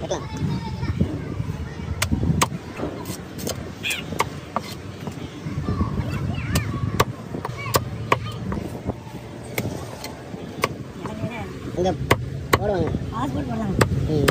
வைக்கலாம் இங்கே போடுவாங்க பாஸ்போர்ட் போடலாம் ம்